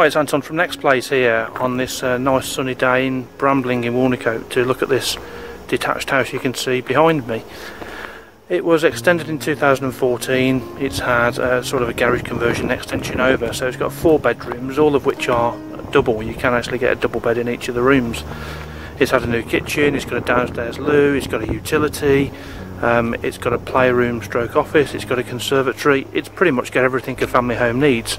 Hi, it's Anton from Next Place here on this uh, nice sunny day in Brambling in Wilnecote to look at this detached house you can see behind me. It was extended in 2014. It's had a, sort of a garage conversion extension over, so it's got four bedrooms, all of which are double. You can actually get a double bed in each of the rooms. It's had a new kitchen, it's got a downstairs loo, it's got a utility, um, it's got a playroom stroke office, it's got a conservatory. It's pretty much got everything a family home needs.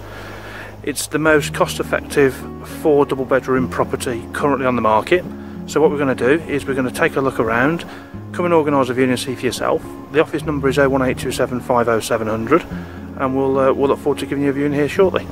It's the most cost effective four double bedroom property currently on the market. So what we're going to do is we're going to take a look around, come and organise a viewing and see for yourself. The office number is 01827 50700 and we'll, uh, we'll look forward to giving you a viewing here shortly.